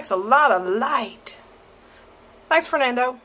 likes a lot of light. Thanks, Fernando.